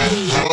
Yeah.